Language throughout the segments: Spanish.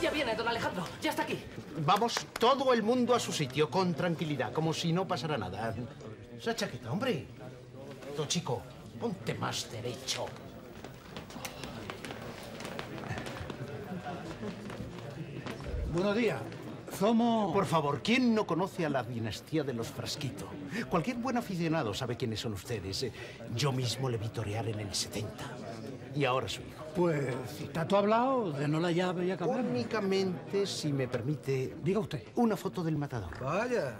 Ya viene, don Alejandro. Ya está aquí. Vamos todo el mundo a su sitio, con tranquilidad, como si no pasara nada. Esa chaqueta, hombre. Tú, chico, ponte más derecho. Buenos días. Somos... Por favor, ¿quién no conoce a la dinastía de los Frasquito? Cualquier buen aficionado sabe quiénes son ustedes. Yo mismo le vi torear en el 70. Y ahora su hijo. Pues, si está todo hablado, denos la llave y acabamos. Únicamente, si me permite... Diga usted. Una foto del matador. Vaya.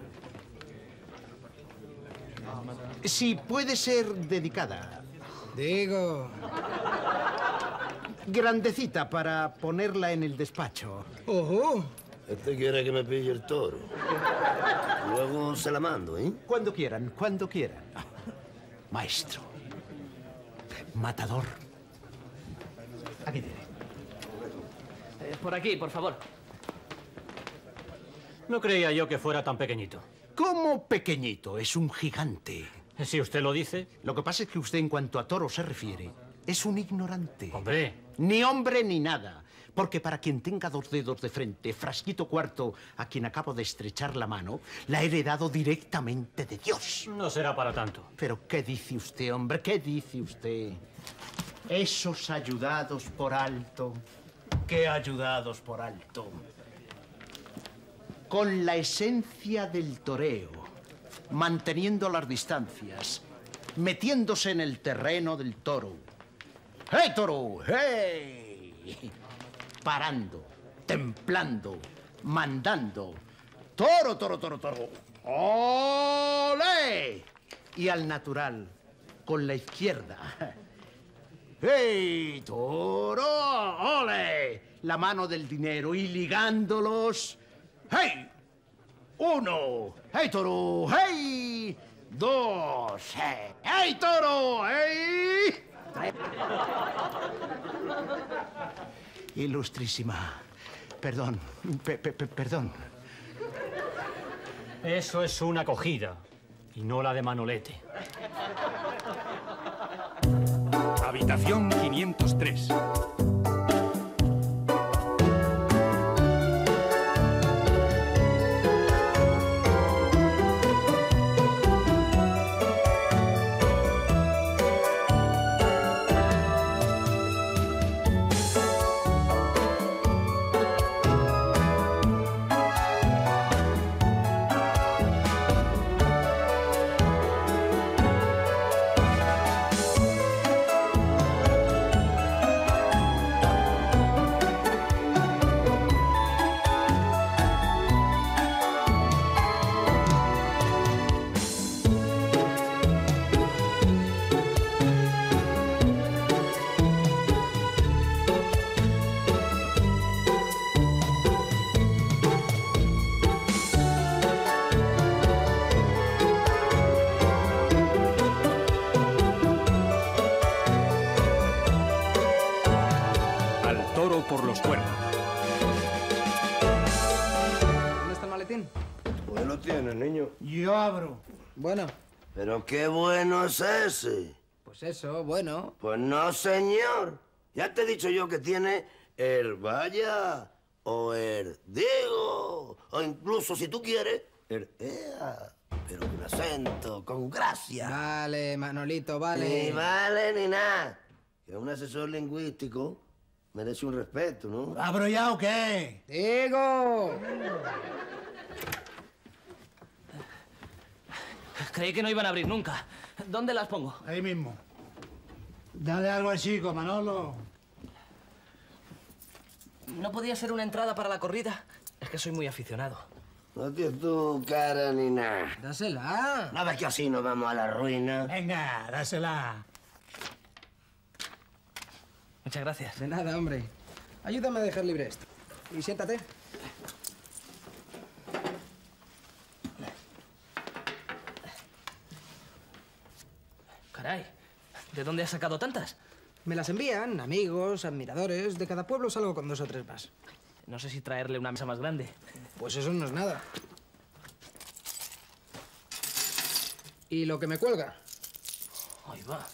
Si puede ser dedicada. Digo. Grandecita para ponerla en el despacho. Ojo. Este quiere que me pille el toro. Luego se la mando, ¿eh? Cuando quieran, cuando quieran. Maestro. Matador. Aquí tiene. Eh, por aquí, por favor. No creía yo que fuera tan pequeñito. ¿Cómo pequeñito? Es un gigante. Si usted lo dice. Lo que pasa es que usted, en cuanto a toro se refiere, es un ignorante. Hombre. Ni hombre ni nada. Porque para quien tenga dos dedos de frente, Frasquito Cuarto, a quien acabo de estrechar la mano, la he heredado directamente de Dios. No será para tanto. Pero ¿qué dice usted, hombre? ¿Qué dice usted? Esos ayudados por alto. ¿Qué ayudados por alto? Con la esencia del toreo, manteniendo las distancias, metiéndose en el terreno del toro. ¡Hey, toro! ¡Hey! Parando, templando, mandando. Toro, toro, toro, toro. ¡Ole! Y al natural, con la izquierda. ¡Hey, toro! ¡Ole! La mano del dinero y ligándolos. ¡Hey! Uno. ¡Hey, toro! ¡Hey! Dos. ¡Hey, hey toro! ¡Hey! Ilustrísima. Perdón, pe- pe- pe- perdón. Eso es una acogida. Y no la de Manolete. Habitación 503. Pero qué bueno es ese. pues eso, bueno. Pues no, señor. Ya te he dicho yo que tiene el vaya o el digo. O incluso, si tú quieres, el ea. Pero con acento, con gracia. Vale, Manolito, Ni vale. vale ni nada. Que un asesor lingüístico merece un respeto, ¿no? ¿Abro ya o qué? Digo. Creí que no iban a abrir nunca. ¿Dónde las pongo? Ahí mismo. Dale algo al chico, Manolo. ¿No podía ser una entrada para la corrida? Es que soy muy aficionado. No tienes tu cara ni nada. Dásela. Nada que así nos vamos a la ruina. Venga, dásela. Muchas gracias. De nada, hombre. Ayúdame a dejar libre esto. Y siéntate. Caray, ¿de dónde has sacado tantas? Me las envían amigos, admiradores. De cada pueblo salgo con dos o tres más. No sé si traerle una mesa más grande. Pues eso no es nada. Y lo que me cuelga. Ahí va.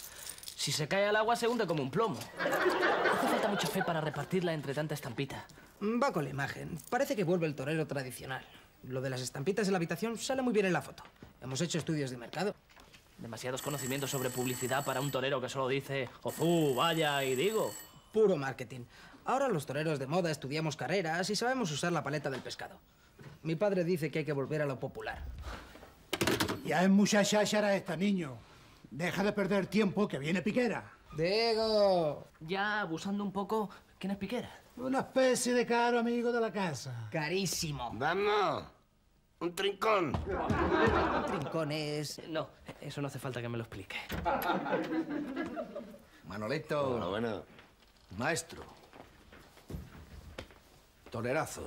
Si se cae al agua se hunde como un plomo. Hace falta mucha fe para repartirla entre tanta estampita. Va con la imagen. Parece que vuelve el torero tradicional. Lo de las estampitas en la habitación sale muy bien en la foto. Hemos hecho estudios de mercado. Demasiados conocimientos sobre publicidad para un torero que solo dice Ozú, vaya y digo. Puro marketing. Ahora los toreros de moda estudiamos carreras y sabemos usar la paleta del pescado. Mi padre dice que hay que volver a lo popular. Ya es mucha cháchara esta, niño. Deja de perder tiempo, que viene Piquera. ¡Diego! Ya abusando un poco, ¿quién es Piquera? Una especie de caro amigo de la casa. Carísimo. Vamos. Un trincón. Trincones. No, eso no hace falta que me lo explique. Manolito, Bueno, bueno. maestro. Tolerazo.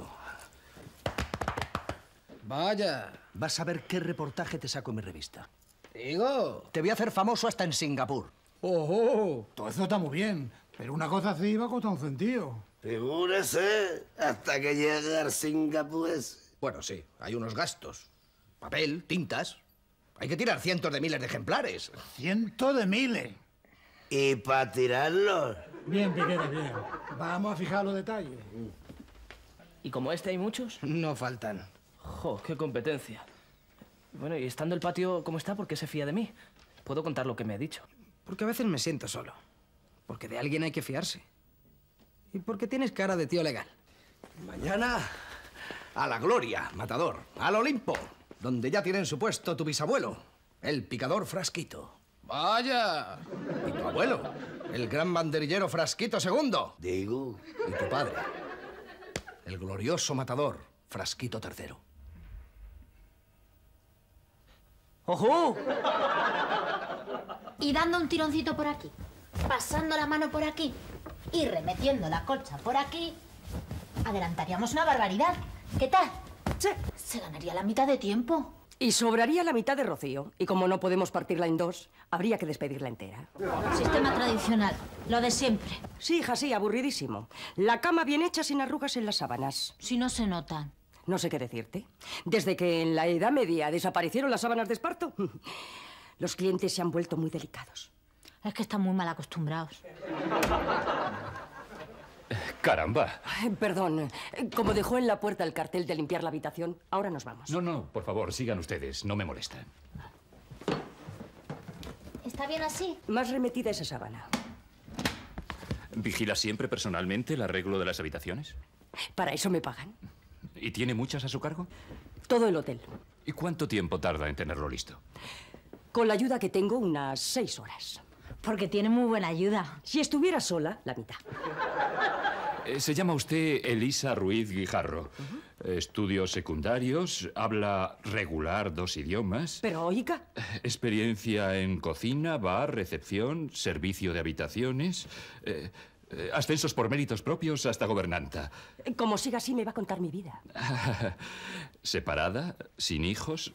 Vaya. Vas a ver qué reportaje te saco en mi revista. Diego. Te voy a hacer famoso hasta en Singapur. ¡Oh! Todo eso está muy bien, pero una cosa así va a costar un centío. Figúrese hasta que llegue al Singapur ese. Bueno, sí, hay unos gastos. Papel, tintas. Hay que tirar cientos de miles de ejemplares. Cientos de miles. ¿Y para tirarlos? Bien, Piquera, bien. Vamos a fijar los detalles. ¿Y como este hay muchos? No faltan. ¡Jo, qué competencia! Bueno, y estando el patio como está, ¿por qué se fía de mí? Puedo contar lo que me ha dicho. Porque a veces me siento solo. Porque de alguien hay que fiarse. Y porque tienes cara de tío legal. Mañana a la gloria, matador. Al Olimpo, donde ya tienen su puesto tu bisabuelo, el picador Frasquito. ¡Vaya! Y tu abuelo, el gran banderillero Frasquito segundo. Digo. Y tu padre, el glorioso matador Frasquito tercero. ¡Ojo! y dando un tironcito por aquí, pasando la mano por aquí y remetiendo la colcha por aquí, adelantaríamos una barbaridad. ¿Qué tal? Se ganaría la mitad de tiempo. Y sobraría la mitad de Rocío. Y como no podemos partirla en dos, habría que despedirla entera. Sistema tradicional, lo de siempre. Sí, hija, sí, aburridísimo. La cama bien hecha sin arrugas en las sábanas. Si no se nota. No sé qué decirte. Desde que en la Edad Media desaparecieron las sábanas de esparto, los clientes se han vuelto muy delicados. Es que están muy mal acostumbrados. Caramba. Ay, Perdón, como dejó en la puerta el cartel de limpiar la habitación, ahora nos vamos. No, no, por favor, sigan ustedes, no me molestan. ¿Está bien así? Más remetida esa sábana. ¿Vigila siempre personalmente el arreglo de las habitaciones? Para eso me pagan. ¿Y tiene muchas a su cargo? Todo el hotel. ¿Y cuánto tiempo tarda en tenerlo listo? Con la ayuda que tengo, unas seis horas. Porque tiene muy buena ayuda. Si estuviera sola, la mitad. Eh, Se llama usted Elisa Ruiz Guijarro. Estudios secundarios, habla regular dos idiomas. Pero, oiga, Experiencia en cocina, bar, recepción, servicio de habitaciones. eh, eh, ascensos por méritos propios hasta gobernanta. como siga así, me va a contar mi vida. Separada, sin hijos,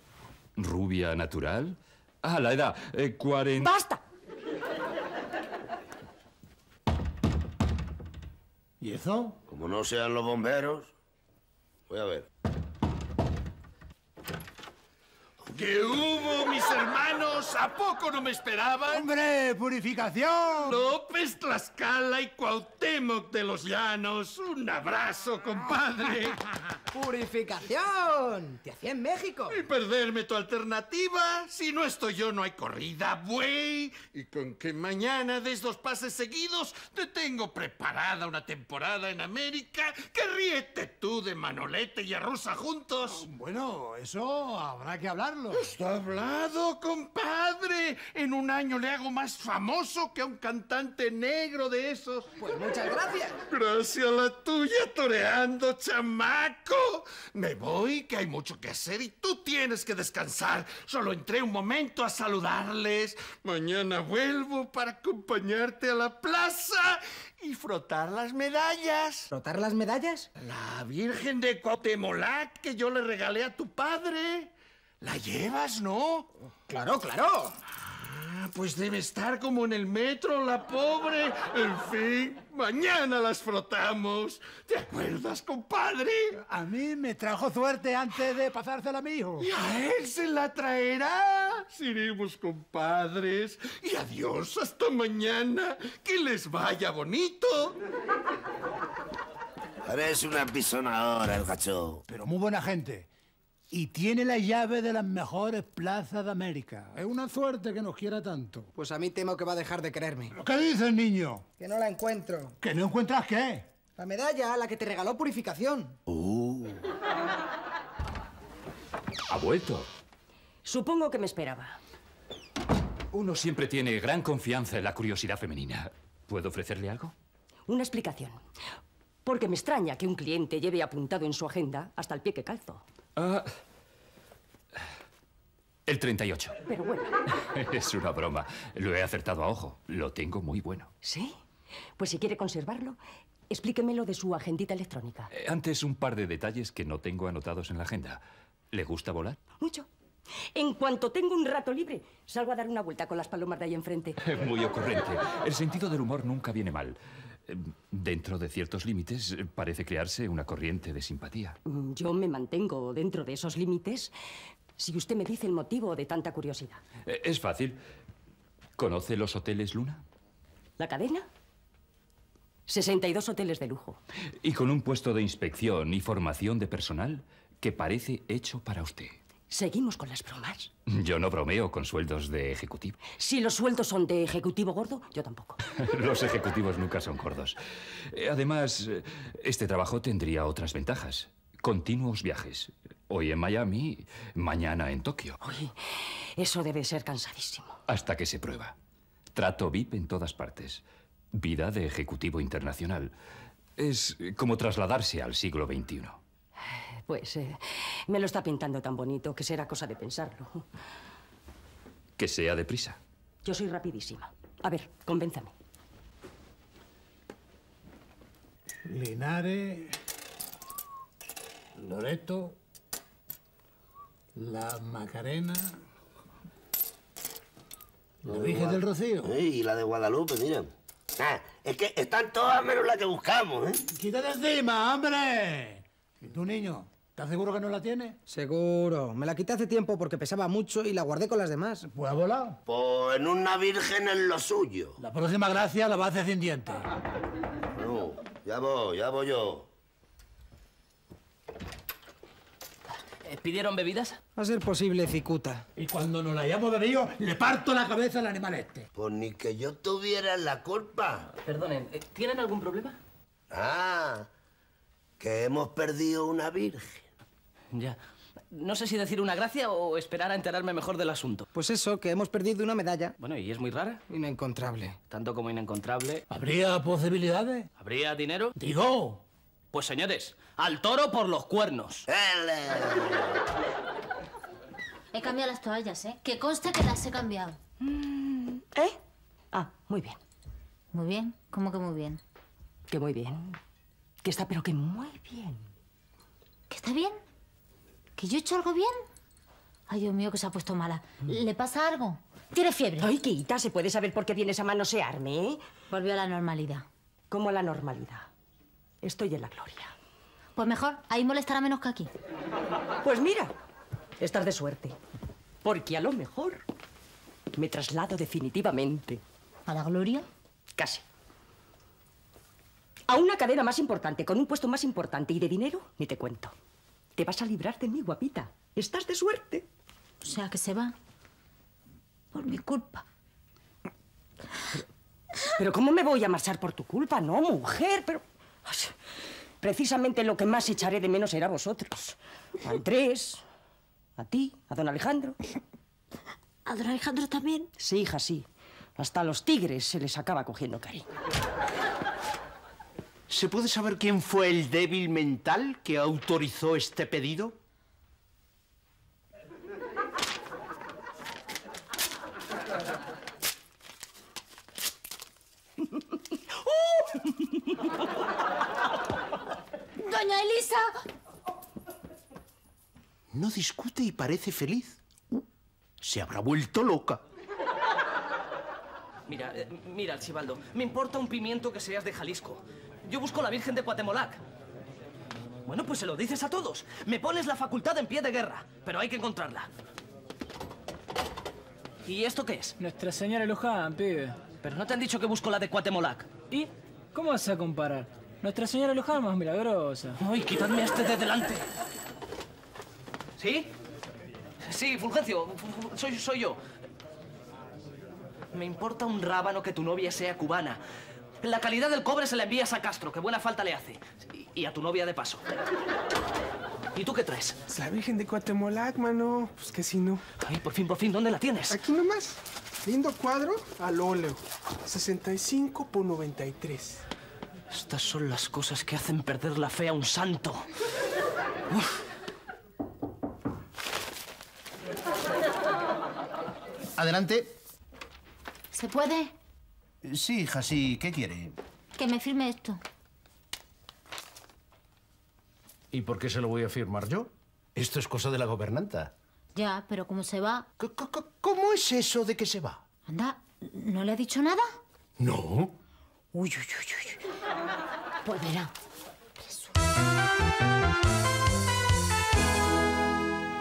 rubia natural. Ah, la edad, cuarenta... ¡Basta! ¿Y eso? Como no sean los bomberos. Voy a ver. ¿Qué hubo, mis hermanos? ¿A poco no me esperaban? ¡Hombre, purificación! López, Tlaxcala y Cuauhtémoc de los Llanos. Un abrazo, compadre. ¡Purificación! ¡Te hacía en México! Y perderme tu alternativa. Si no estoy yo, no hay corrida, buey. Y con que mañana des dos pases seguidos, te tengo preparada una temporada en América. Que ríete tú de Manolete y Arruza juntos. Bueno, eso habrá que hablarlo. Está hablado, compadre. En un año le hago más famoso que a un cantante negro de esos. Pues muchas gracias. Gracias a la tuya, toreando, chamaco. Me voy, que hay mucho que hacer y tú tienes que descansar. Solo entré un momento a saludarles. Mañana vuelvo para acompañarte a la plaza y frotar las medallas. ¿Frotar las medallas? La Virgen de Cuauhtémolac que yo le regalé a tu padre. ¿La llevas, no? Claro, claro. Ah, pues debe estar como en el metro, la pobre. En fin, mañana las frotamos. ¿Te acuerdas, compadre? A mí me trajo suerte antes de pasársela a mi hijo. Y a él se la traerá. Seremos compadres. Y adiós hasta mañana. Que les vaya bonito. Eres una pisonadora, el gacho. Pero muy buena gente. Y tiene la llave de las mejores plazas de América. Es una suerte que nos quiera tanto. Pues a mí temo que va a dejar de quererme. ¿Qué dices, niño? Que no la encuentro. ¿Que no encuentras qué? La medalla, la que te regaló Purificación. Ha vuelto. Supongo que me esperaba. Uno siempre tiene gran confianza en la curiosidad femenina. ¿Puedo ofrecerle algo? Una explicación. Porque me extraña que un cliente lleve apuntado en su agenda hasta el pie que calzo. Ah, el 38. Pero bueno. Es una broma. Lo he acertado a ojo. Lo tengo muy bueno. ¿Sí? Pues si quiere conservarlo, explíquemelo de su agendita electrónica. Eh, Antes un par de detalles que no tengo anotados en la agenda. ¿Le gusta volar? Mucho. En cuanto tengo un rato libre, salgo a dar una vuelta con las palomas de ahí enfrente. Muy ocurrente. El sentido del humor nunca viene mal. Dentro de ciertos límites eh, parece crearse una corriente de simpatía. Mm, Yo me mantengo dentro de esos límites si usted me dice el motivo de tanta curiosidad. Eh, Es fácil. ¿Conoce los hoteles Luna? ¿La cadena? 62 hoteles de lujo. Y con un puesto de inspección y formación de personal que parece hecho para usted. Seguimos con las bromas. Yo no bromeo con sueldos de ejecutivo. Si los sueldos son de ejecutivo gordo, yo tampoco. Los ejecutivos nunca son gordos. Eh, Además, eh, este trabajo tendría otras ventajas. Continuos viajes. Hoy en Miami, mañana en Tokio. Uy, eso debe ser cansadísimo. Hasta que se prueba. Trato VIP en todas partes. Vida de ejecutivo internacional. Es como trasladarse al siglo XXI. Pues eh, me lo está pintando tan bonito que será cosa de pensarlo. Que sea deprisa. Yo soy rapidísima. A ver, convénzame. Linares, Loreto, la Macarena, la Virgen del Rocío. Sí, y la de Guadalupe, mira. Ah, es que están todas menos las que buscamos, ¿eh? ¡Quítate encima, hombre! ¿Y tú, niño? ¿Estás seguro que no la tienes? Seguro. Me la quité hace tiempo porque pesaba mucho y la guardé con las demás. Pues ha volado. Pues en una virgen es lo suyo. La próxima gracia la va a hacer sin dientes. No, ya voy, ya voy yo. ¿Pidieron bebidas? Va a ser posible, cicuta. Y cuando nos la hayamos bebido, le parto la cabeza al animal este. Pues ni que yo tuviera la culpa. Perdonen, eh, ¿tienen algún problema? Ah, que hemos perdido una virgen. Ya. No sé si decir una gracia o esperar a enterarme mejor del asunto. Pues eso, que hemos perdido una medalla. Bueno, ¿y es muy rara? Inencontrable. Tanto como inencontrable. ¿Habría posibilidades? ¿Habría dinero? Digo. Pues señores, al toro por los cuernos. He cambiado las toallas, ¿eh? Que conste que las he cambiado. ¿Eh? Ah, muy bien. Muy bien. ¿Cómo que muy bien? Que muy bien. Que está, pero que muy bien. ¿Que está bien? ¿Que yo he hecho algo bien? Ay, Dios mío, que se ha puesto mala. ¿Le pasa algo? ¿Tiene fiebre? Ay, Quita, ¿se puede saber por qué vienes a manosearme, eh? Volvió a la normalidad. Como a la normalidad. Estoy en la gloria. Pues mejor, ahí molestará menos que aquí. Pues mira, estás de suerte. Porque a lo mejor me traslado definitivamente. ¿A la gloria? Casi. A una cadena más importante, con un puesto más importante y de dinero, ni te cuento. Te vas a librar de mí, guapita. Estás de suerte. O sea, que se va. Por mi culpa. Pero ¿cómo me voy a marchar por tu culpa? No, mujer, pero... Precisamente lo que más echaré de menos será a vosotros. A Andrés, a ti, a don Alejandro. ¿A don Alejandro también? Sí, hija, sí. Hasta a los tigres se les acaba cogiendo cariño. ¿Se puede saber quién fue el débil mental que autorizó este pedido? ¡Doña Elisa! No discute y parece feliz. Uh, Se habrá vuelto loca. Mira, eh, mira, Archibaldo, me importa un pimiento que seas de Jalisco. Yo busco la Virgen de Cuatemolac. Bueno, pues se lo dices a todos. Me pones la facultad en pie de guerra, pero hay que encontrarla. ¿Y esto qué es? Nuestra señora Luján, pibe. Pero no te han dicho que busco la de Cuatemolac. ¿Y? ¿Cómo vas a comparar? Nuestra señora Luján más milagrosa. Ay, quitadme a este de delante. ¿Sí? Sí, Fulgencio, Fu- Fu- soy, soy yo. Me importa un rábano que tu novia sea cubana. La calidad del cobre se la envías a Castro, que buena falta le hace. Y, y a tu novia de paso. ¿Y tú qué traes? Es la Virgen de Cuatemolac, mano. Pues que si no. Ay, por fin, por fin, ¿dónde la tienes? Aquí nomás. Lindo cuadro al óleo. 65 por 93. Estas son las cosas que hacen perder la fe a un santo. Uf. Adelante. ¿Se puede? Sí, hija, sí. ¿Qué quiere? Que me firme esto. ¿Y por qué se lo voy a firmar yo? Esto es cosa de la gobernanta. Ya, pero ¿cómo se va? ¿Cómo es eso de que se va? Anda, ¿no le ha dicho nada? No. Uy, uy, uy, uy. Pues verá.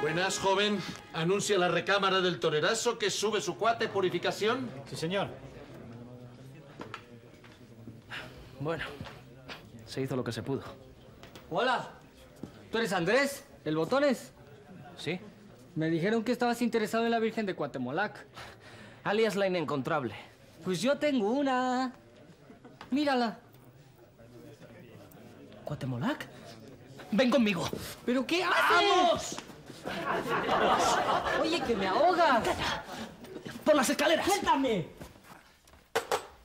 Buenas, joven. Anuncia la recámara del torerazo que sube su cuate purificación. Sí, señor. Bueno, se hizo lo que se pudo. Hola. ¿Tú eres Andrés? ¿El Botones? ¿Sí? Me dijeron que estabas interesado en la Virgen de Cuatemolac. Alias la inencontrable. Pues yo tengo una. Mírala. ¿Cuatemolac? Ven conmigo. ¿Pero qué haces? ¡Vamos! Oye, que me ahoga. ¡Por las escaleras! ¡Suéltame!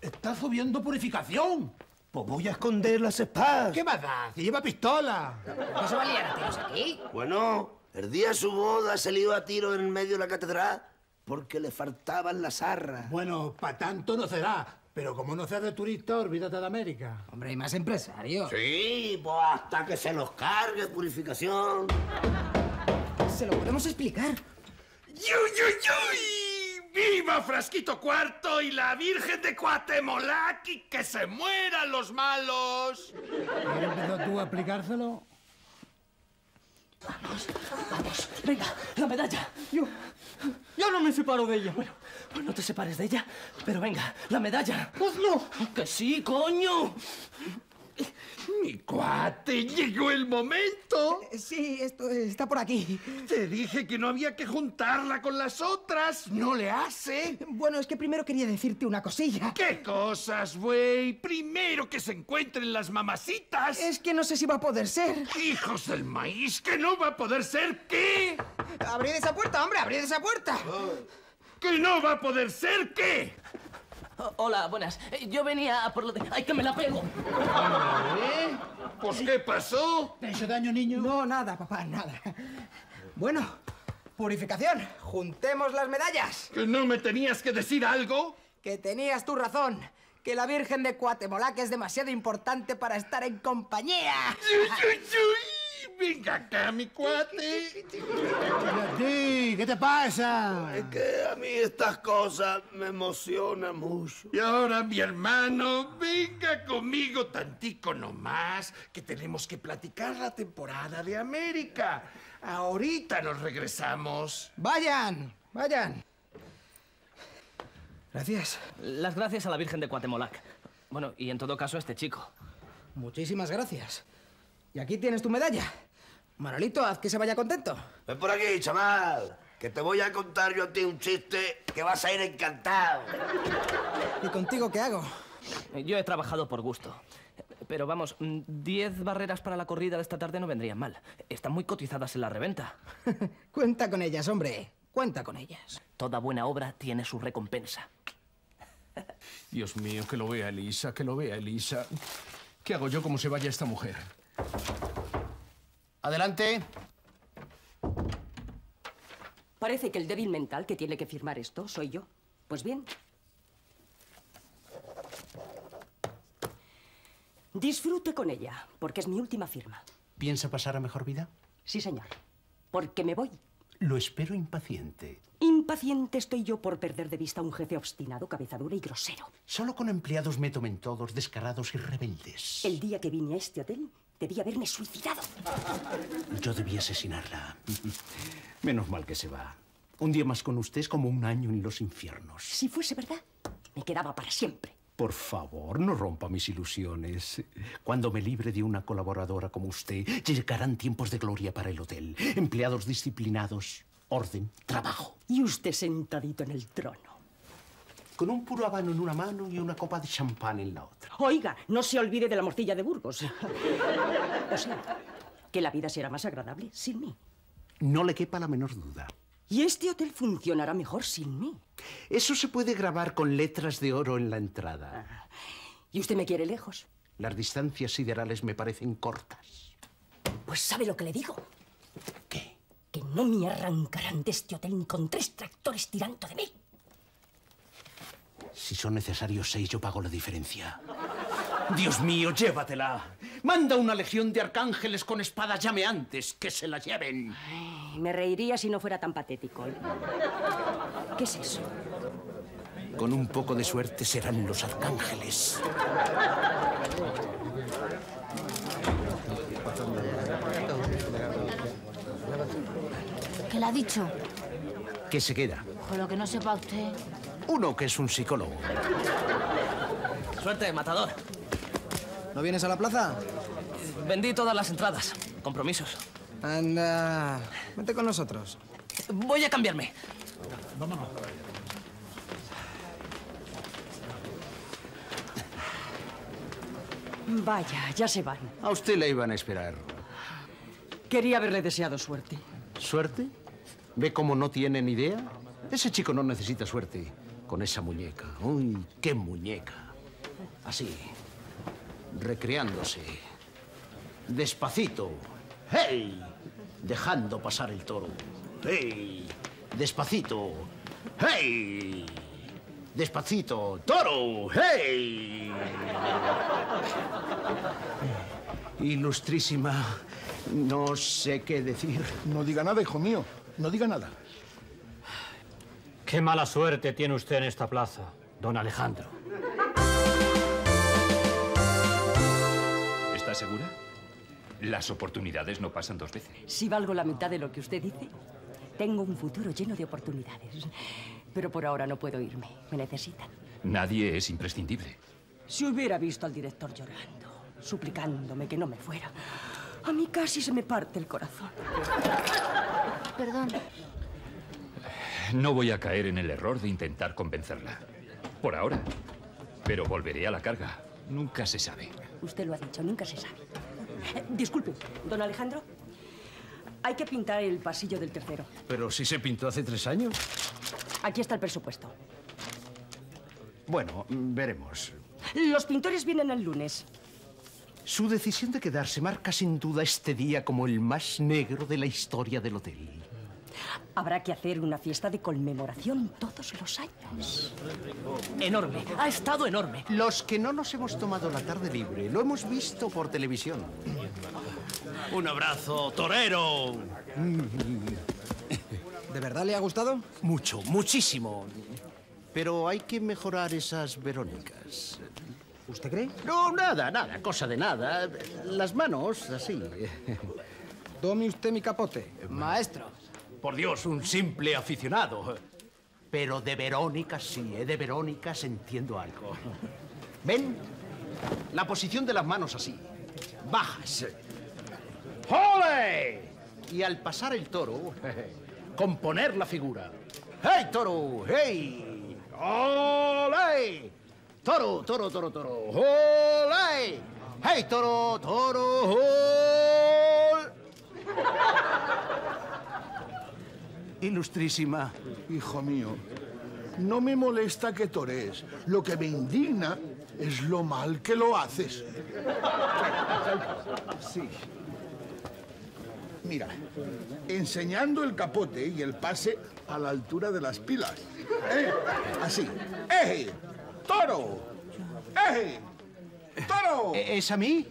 Está subiendo purificación. Pues voy a esconder las espadas. ¿Qué va a dar? Si lleva pistola. ¿No se va a liar a tiros aquí? Bueno, el día de su boda se lió a tiro en medio de la catedral porque le faltaban las arras. Bueno, para tanto no será. Pero como no seas de turista, olvídate de América. Hombre, hay más empresarios. Sí, pues hasta que se los cargue purificación. Se lo podemos explicar. ¡Yuy, yuy, yuy! ¡Viva Frasquito Cuarto y la Virgen de Cuatemolac y que se mueran los malos! ¿Quieres empezar tú a explicárselo? Vamos, vamos. Venga, la medalla. Yo, yo no me separo de ella. Bueno, pues no te separes de ella, pero venga, la medalla. Pues no. Que sí, coño. Mi cuate, llegó el momento. Sí, esto está por aquí. Te dije que no había que juntarla con las otras. ¿No le hace? Bueno, es que primero quería decirte una cosilla. ¿Qué cosas, güey? Primero que se encuentren las mamacitas. Es que no sé si va a poder ser. Hijos del maíz, que no va a poder ser qué? Abrid esa puerta, hombre, abrid esa puerta. ¿Que no va a poder ser qué? Hola, buenas. Eh, Yo venía a por lo de... ¡Ay, que me la pego! ¿Eh? ¿Pues qué pasó? ¿Te hecho daño, niño? No, nada, papá, nada. Bueno, purificación. Juntemos las medallas. ¿Que no me tenías que decir algo? Que tenías tu razón. Que la Virgen de Cuatemolac es demasiado importante para estar en compañía. Venga acá, mi cuate. ¿qué te pasa? Es que a mí estas cosas me emocionan mucho. Y ahora, mi hermano, venga conmigo tantico nomás, que tenemos que platicar la temporada de América. Ahorita nos regresamos. Vayan, vayan. Gracias. Las gracias a la Virgen de Cuatemolac. Bueno, y en todo caso a este chico. Muchísimas gracias. Y aquí tienes tu medalla. Manolito, haz que se vaya contento. Ven por aquí, chaval. Que te voy a contar yo a ti un chiste que vas a ir encantado. ¿Y contigo qué hago? Yo he trabajado por gusto. Pero vamos, mm, 10 barreras para la corrida de esta tarde no vendrían mal. Están muy cotizadas en la reventa. Cuenta con ellas, hombre. Cuenta con ellas. Toda buena obra tiene su recompensa. Dios mío, que lo vea Elisa, que lo vea Elisa. ¿Qué hago yo como se vaya esta mujer? Adelante. Parece que el débil mental que tiene que firmar esto soy yo. Pues bien. Disfrute con ella, porque es mi última firma. ¿Piensa pasar a mejor vida? Sí, señor. Porque me voy. Lo espero impaciente. Impaciente estoy yo por perder de vista a un jefe obstinado, cabezadura y grosero. Solo con empleados me tomen todos descarados y rebeldes. El día que vine a este hotel, debí haberme suicidado. Yo debí asesinarla. Menos mal que se va. Un día más con usted es como un año en los infiernos. Si fuese verdad, me quedaba para siempre. Por favor, no rompa mis ilusiones. Cuando me libre de una colaboradora como usted, llegarán tiempos de gloria para el hotel. Empleados disciplinados, orden, trabajo. Y usted sentadito en el trono. Con un puro habano en una mano y una copa de champán en la otra. Oiga, no se olvide de la morcilla de Burgos. O sea, que la vida será más agradable sin mí. No le quepa la menor duda. Y este hotel funcionará mejor sin mí. Eso se puede grabar con letras de oro en la entrada. Ah, ¿Y usted me quiere lejos? Las distancias siderales me parecen cortas. Pues ¿sabe lo que le digo? ¿Qué? Que no me arrancarán de este hotel ni con tres tractores tirando de mí. Si son necesarios seis, yo pago la diferencia. Dios mío, llévatela. Manda una legión de arcángeles con espadas llameantes. Que se la lleven. Ay, me reiría si no fuera tan patético. ¿Qué es eso? Con un poco de suerte serán los arcángeles. ¿Qué le ha dicho? ¿Qué se queda? Con lo que no sepa usted. Uno que es un psicólogo. Suerte, matador. ¿No vienes a la plaza? Vendí todas las entradas. Compromisos. Anda, vente con nosotros. Voy a cambiarme. Vámonos. Vaya, ya se van. A usted le iban a esperar. Quería haberle deseado suerte. ¿Suerte? ¿Ve cómo no tienen idea? Ese chico no necesita suerte con esa muñeca. ¡Uy, qué muñeca! Así, recreándose. Despacito. ¡Hey! Dejando pasar el toro. ¡Hey! Despacito. ¡Hey! Despacito. ¡Toro! ¡Hey! Ilustrísima, no sé qué decir. No diga nada, hijo mío. No diga nada. Qué mala suerte tiene usted en esta plaza, don Alejandro. ¿Está segura? Las oportunidades no pasan dos veces. Si valgo la mitad de lo que usted dice, tengo un futuro lleno de oportunidades. Pero por ahora no puedo irme. Me necesitan. Nadie es imprescindible. Si hubiera visto al director llorando, suplicándome que no me fuera, a mí casi se me parte el corazón. Perdón. No voy a caer en el error de intentar convencerla. Por ahora. Pero volveré a la carga. Nunca se sabe. Usted lo ha dicho, nunca se sabe. Eh, disculpe, don Alejandro. Hay que pintar el pasillo del tercero. Pero si se pintó hace tres años. Aquí está el presupuesto. Bueno, veremos. Los pintores vienen el lunes. Su decisión de quedarse marca sin duda este día como el más negro de la historia del hotel. Habrá que hacer una fiesta de conmemoración todos los años. Enorme. Ha estado enorme. Los que no nos hemos tomado la tarde libre, lo hemos visto por televisión. Un abrazo, torero. ¿De verdad le ha gustado? Mucho, muchísimo. Pero hay que mejorar esas Verónicas. ¿Usted cree? No, nada, nada, cosa de nada. Las manos, así. Tome usted mi capote. Maestro. Por Dios, un simple aficionado. Pero de Verónicas sí, ¿eh? de Verónicas entiendo algo. ¿Ven? La posición de las manos así. Bajas. ¡Ole! Y al pasar el toro, componer la figura. ¡Hey, toro! ¡Hey! ¡Ole! Toro, toro, toro, toro. ¡Ole! ¡Hey, toro, toro! ¡Ol! Ilustrísima. Hijo mío, no me molesta que torees. Lo que me indigna es lo mal que lo haces. Sí. Mira, enseñando el capote y el pase a la altura de las pilas. ¿Eh? Así. ¡Eje! ¡Toro! ¡Eje! ¡Toro! ¿Es a mí?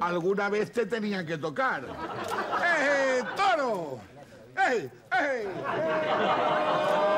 Alguna vez te tenía que tocar. ¡Eje! ¡Toro! ¡Eje! Bang!